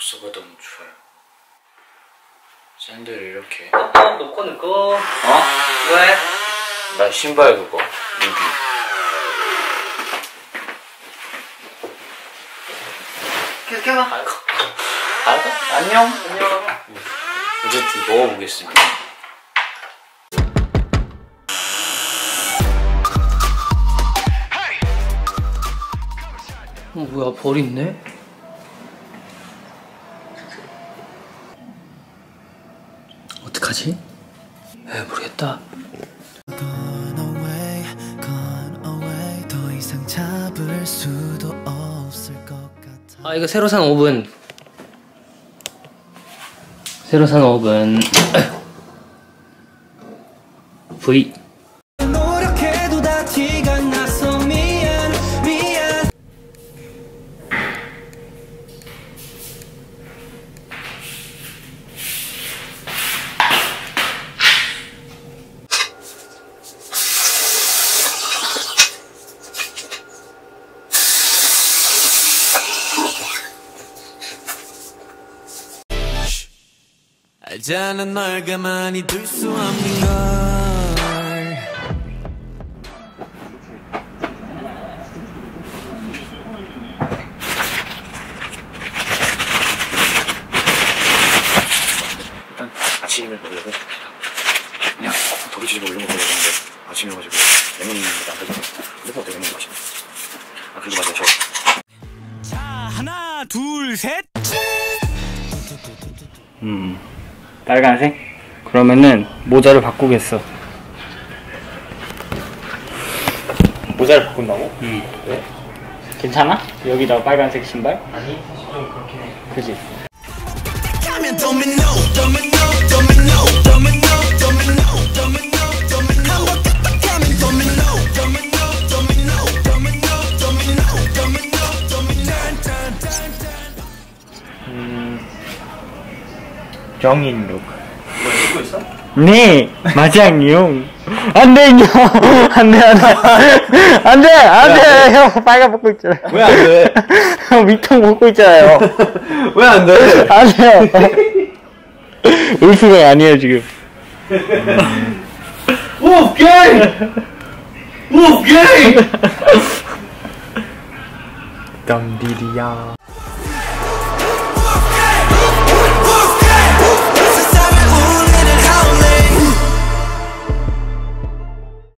숙소가 너무 좋아요. 샌들 이렇게. 어, 놓고 놓고. 어? 왜? 나 신발 그거 리뷰. 계속 해봐. 알고. 알고? 안녕. 안녕. 어쨌든 먹어보겠습니다. 어, 뭐야, 벌 있네? 어떡하지? 에, 모르겠다. 아, 이거 새로 산 오븐. 새로 산 오븐. V. 알잖아 널 가만히 둘 수 없는 걸. 일단 아침을 먹으려고. 그냥 도리지고 이런 거 먹으려고 하는데 아침이어가지고 레몬인데 안 되잖아. 그래서 어때 레몬 맛있네. 아 그리고 맞아요 저. 자 하나 둘셋. 음, 빨간색? 그러면은 모자를 바꾸겠어. 모자를 바꾼다고? 음. 왜? 괜찮아? 여기다가 빨간색 신발? 아니 사실 좀 그렇긴 해. 그지? 하 정인 룩. 뭐 찍고 있어? 네, 맞아요. 안 돼, 형. 안 돼, 안 돼. 안 돼, 안 돼. 형, 빨간 먹고 있잖아요. 왜 안 돼? 형, 밑통 먹고 있잖아요. 왜 안 돼? 안 돼요. 울프가 아니에요, 지금. 오 게이! 오 게이! 덤디리야.